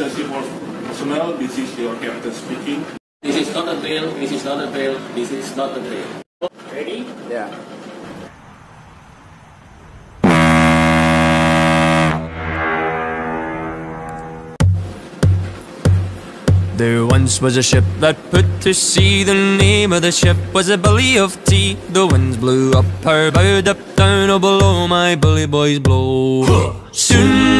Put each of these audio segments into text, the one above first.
personnel, this is your captain speaking. This is not a drill, this is not a drill, this is not a drill. Ready? Yeah. There once was a ship that put to sea. The name of the ship was a Billy of Tea. The winds blew up her bow, up down, oh below my bully boys blow. Soon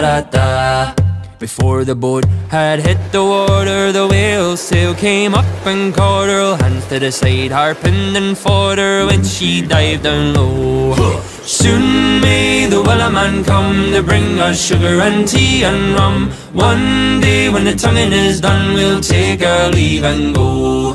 da da before the boat had hit the water, the whale sail came up and caught her. Hands to the side, harping and fought her when she dived down low. Soon may the Wellerman come to bring us sugar and tea and rum. One day when the tonguing is done, we'll take our leave and go.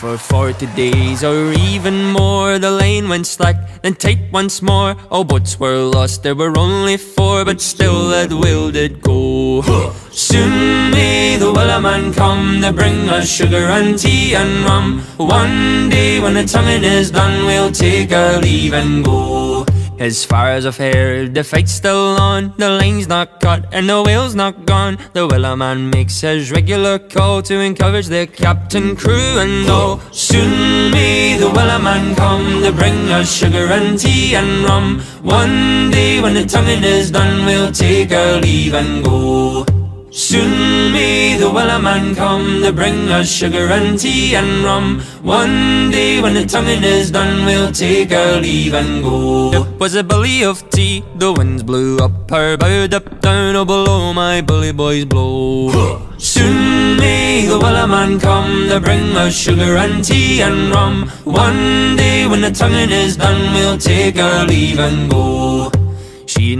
for forty days or even more. The lane went slack, then tight once more. All boats were lost, there were only four But still that whale did go. Soon may the Wellerman come To bring us sugar and tea and rum. One day when the tonguing is done We'll take our leave and go as far as I've heard, the fight's still on. The line's not cut and the whale's not gone. The Wellerman makes his regular call To encourage the captain, crew and all. Soon may the Wellerman come To bring us sugar and tea and rum. One day when the tonguing is done We'll take our leave and go. Soon may a man come to bring us sugar and tea and rum. One day when the tonguing is done, we'll take our leave and go. It was a bully of tea, the winds blew up her bow, up down, oh below my bully boys blow. Soon may the Wellerman come to bring us sugar and tea and rum. One day when the tonguing is done, we'll take our leave and go.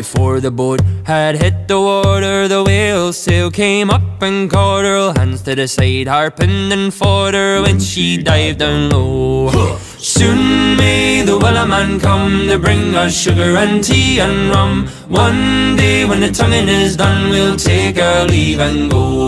before the boat had hit the water, the whale sail came up and caught her. Hands to the side, harping and fought her when she dived down low. Soon may the Wellerman come to bring us sugar and tea and rum. One day when the tonguing is done, we'll take our leave and go.